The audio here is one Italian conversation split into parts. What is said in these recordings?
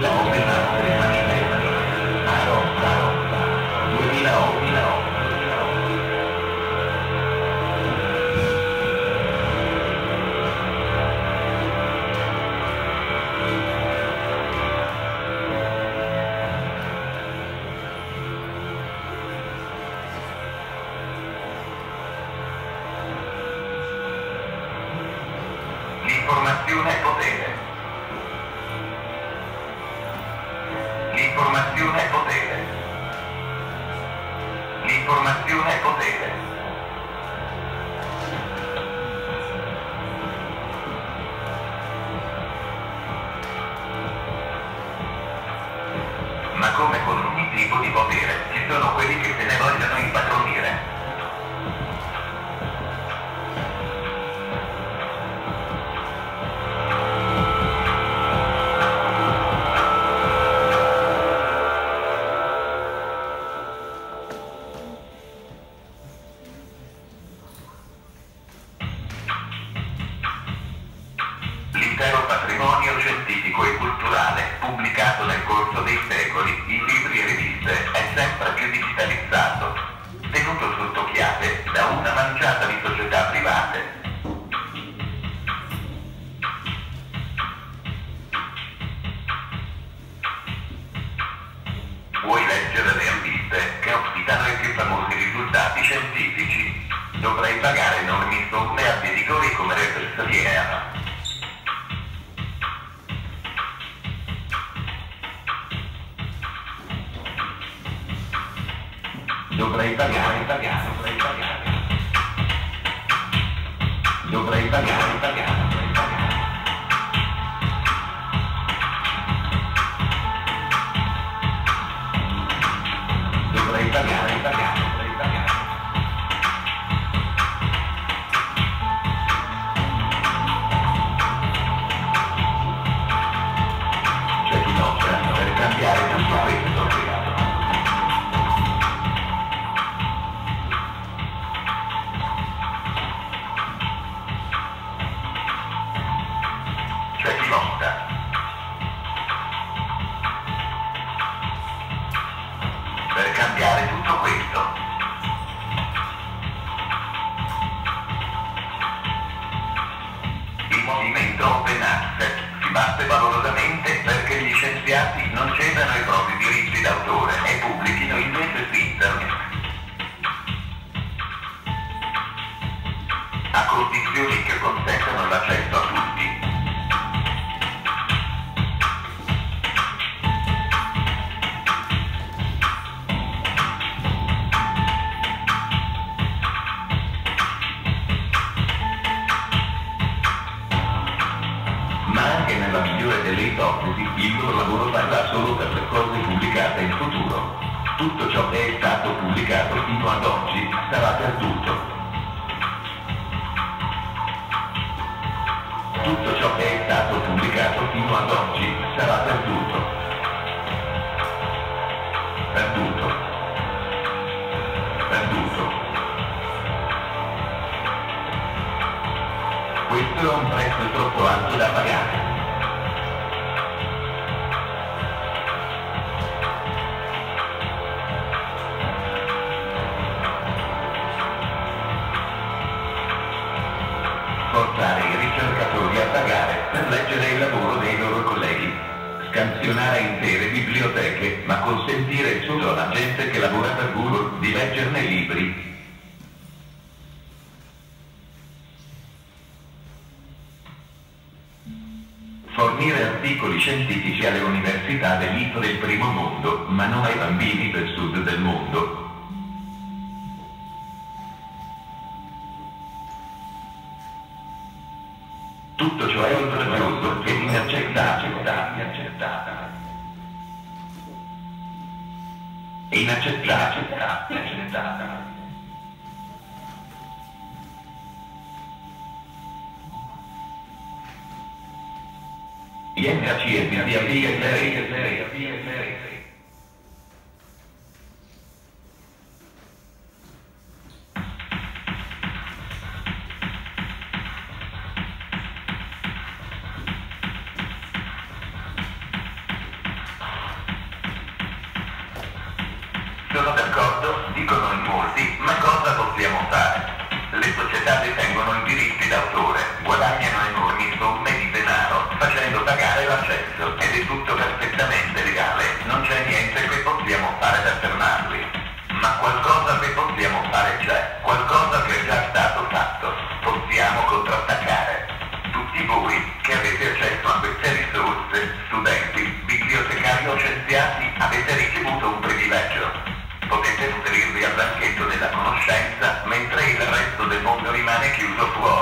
Lord. avvocati non cedano i propri diritti d'autore e pubblichino fornire articoli scientifici alle università dell'IT del primo mondo, ma non ai bambini del sud del mondo. Tutto ciò è oltreoso e inaccettabile. Inaccettabile. viaggio. Potete nutrirvi al banchetto della conoscenza mentre il resto del mondo rimane chiuso fuori.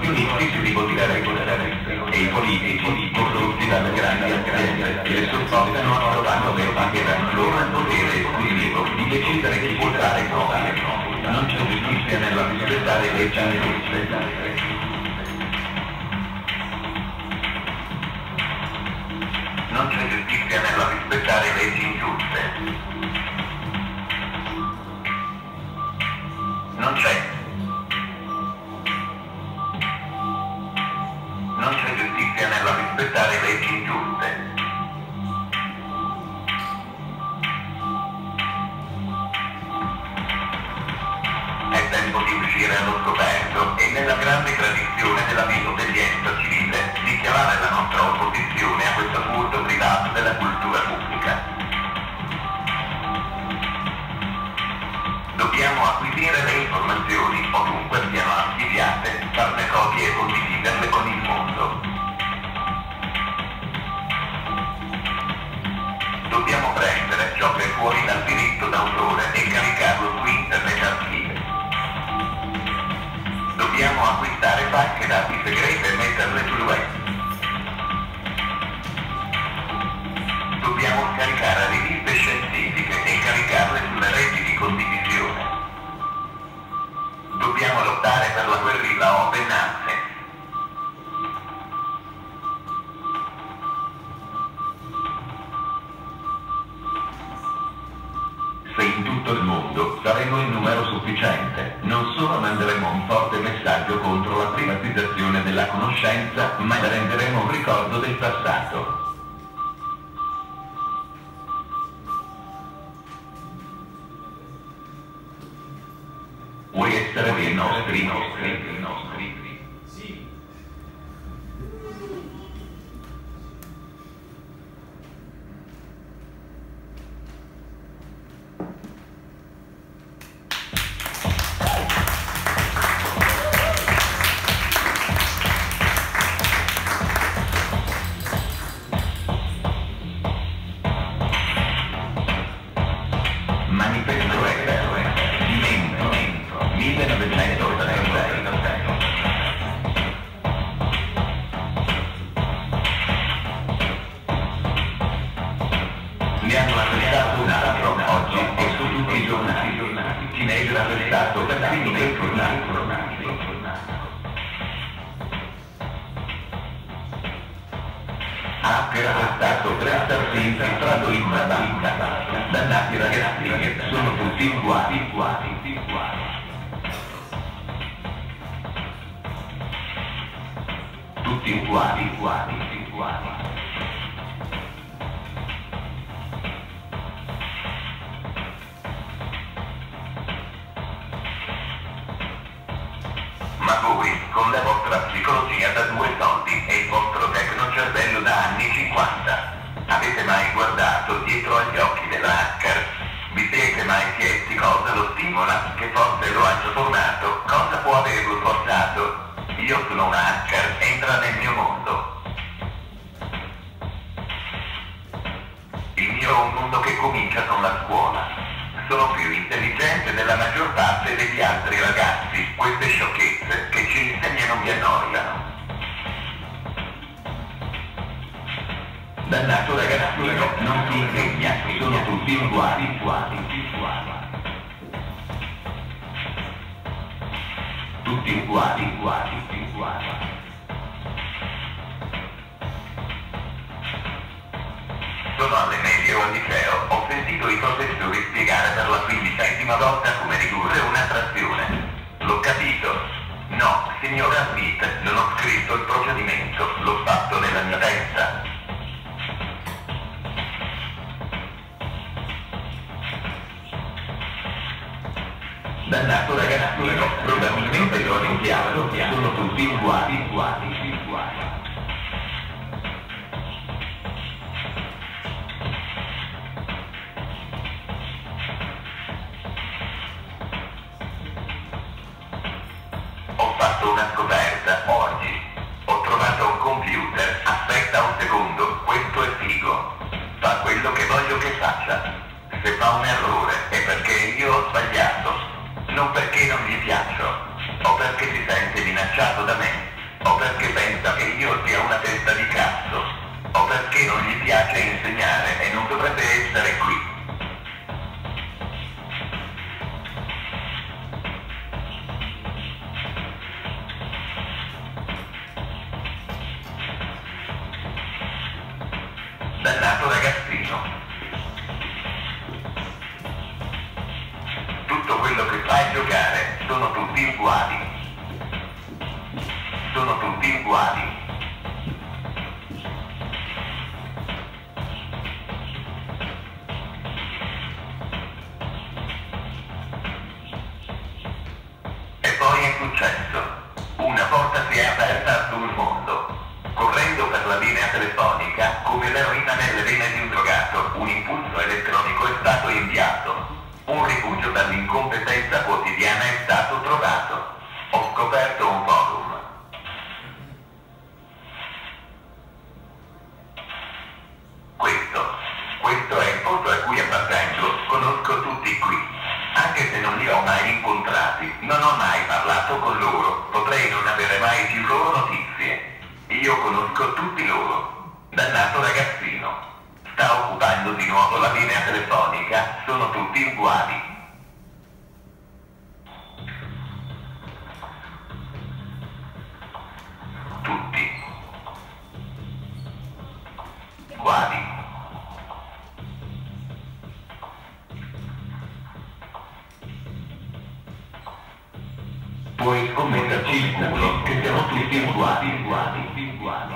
giuridici di poter tutelare e i politici corrotti dalle grandi aziende che sopportano trovando le banche dal loro potere esclusivo di decidere chi può fare cosa. Non c'è giustizia nella rispettare le leggi giuste. Non c'è giustizia nella rispettare leggi ingiuste. Non c'è rispettare leggi giuste. È tempo di uscire allo scoperto e nella grande tradizione della vita dell'obbedienza civile, di chiamare la nostra that segreti e metterle sul web. Dobbiamo scaricare riviste scientifiche e caricarle sulle reti uguali, uguali, uguali. Tutti uguali, uguali. Che forse lo ha formato, cosa può averlo forzato? Io sono un hacker, entra nel mio mondo. Il mio è un mondo che comincia con la scuola. Sono più intelligente della maggior parte degli altri ragazzi. Queste sciocchezze che ci insegnano mi annoiano. Dannato ragazzino, non ti impegna, sono tutti uguali, uguali. Tutti uguali, uguali, uguali. Sono alle medie o al liceo, ho sentito i professori spiegare per la quindicesima volta come ridurre un'attrazione. L'ho capito. No, signora Smith, non ho scritto il procedimento, l'ho fatto nella mia testa. L'ho rinchiato, sono tutti uguali, è aperta sul mondo. Correndo per la linea telefonica, come l'eroina nelle vene di un drogato, un impulso elettronico è stato inviato. Un rifugio dall'incompetenza quotidiana è stato trovato. Ho scoperto un forum. Uguali, uguali, uguali.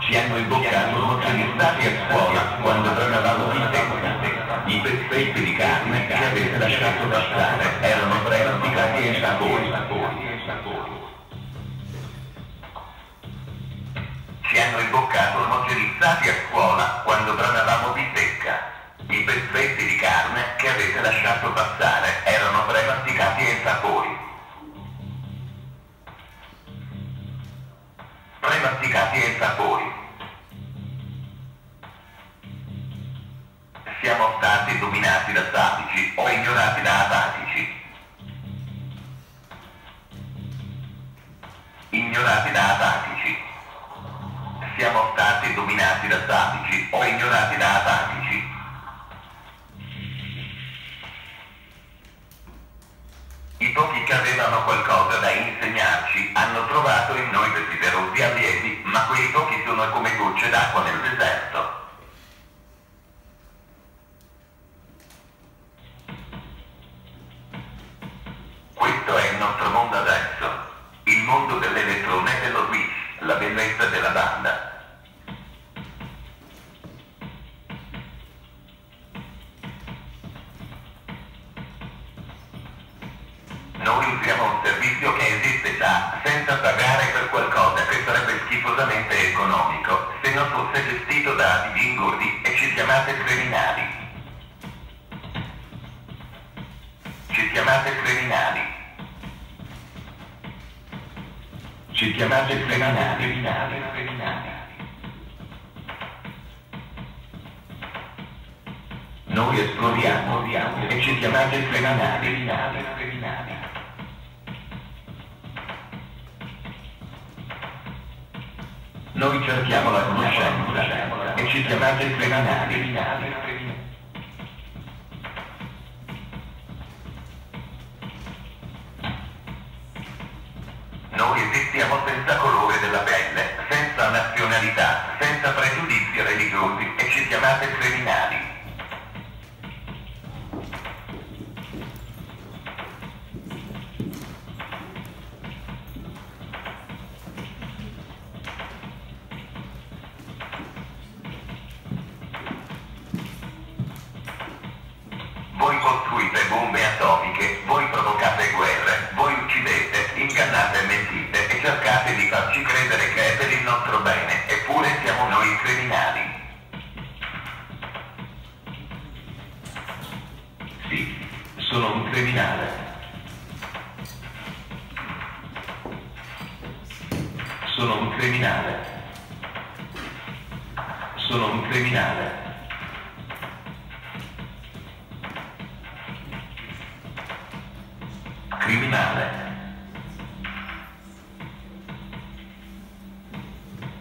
Ci hanno imboccato mozzarellati a scuola quando tornavamo in tecnica. I pezzetti di carne che avete lasciato passare erano premasticati ai sapori. Ci hanno imboccato omogenizzati a scuola quando tornavamo di secca. I pezzetti di carne che avete lasciato passare erano premasticati ai sapori. Siamo stati dominati da statici o ignorati da apatici. Ignorati da apatici. Siamo stati dominati da statici o ignorati da apatici. I pochi che avevano qualcosa da insegnarci hanno trovato in noi desiderosi allievi, ma quei pochi sono come gocce d'acqua nel deserto. Noi esplodiamo, odiamo e ci chiamate criminali, criminali, criminali. Noi cerchiamo la conoscenza e ci chiamate criminali, criminali, criminali.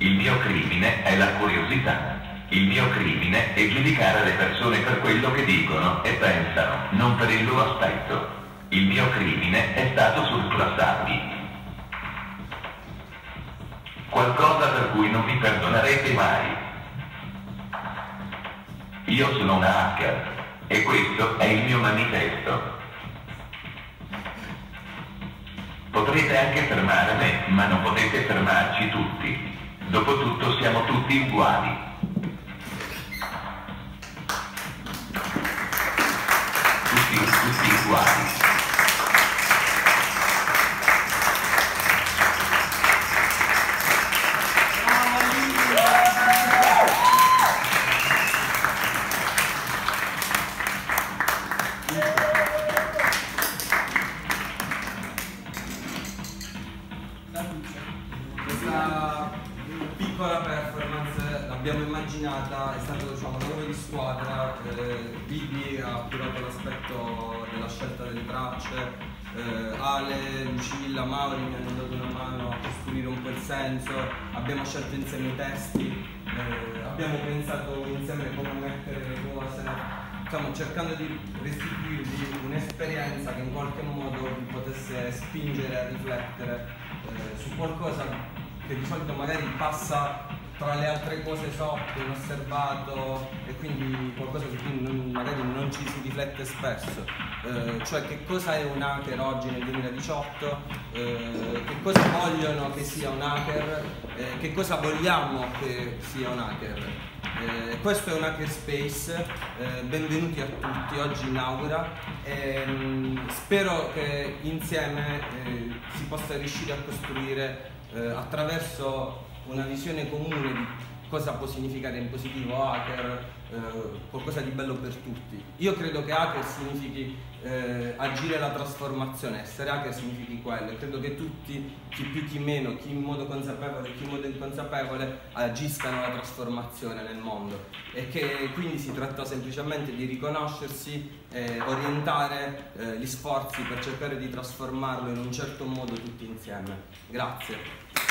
Il mio crimine è la curiosità. Il mio crimine è giudicare le persone per quello che dicono e pensano, non per il loro aspetto. Il mio crimine è stato surclassarvi. Qualcosa per cui non mi perdonerete mai. Io sono un hacker e questo è il mio manifesto. Potrete anche fermare me, ma non potete fermarci tutti. Dopotutto siamo tutti uguali. Tutti, tutti uguali. Testi, eh, abbiamo pensato insieme come mettere cose, stiamo cercando di restituirvi un'esperienza che in qualche modo vi potesse spingere a riflettere eh, su qualcosa che di solito magari passa tra le altre cose sotto, inosservato e quindi qualcosa su cui non- magari non ci si riflette spesso. Eh, cioè che cosa è un hacker oggi nel 2018, eh, che cosa vogliono che sia un hacker, eh, che cosa vogliamo che sia un hacker. Eh, questo è un hackerspace, eh, benvenuti a tutti, oggi inaugura e mm, spero che insieme eh, si possa riuscire a costruire eh, attraverso una visione comune di cosa può significare in positivo hacker, eh, qualcosa di bello per tutti. Io credo che hacker significhi eh, agire la trasformazione, essere hacker significhi quello. Credo che tutti, chi più chi meno, chi in modo consapevole, chi in modo inconsapevole, agiscano la trasformazione nel mondo e che quindi si tratta semplicemente di riconoscersi e orientare eh, gli sforzi per cercare di trasformarlo in un certo modo tutti insieme. Grazie.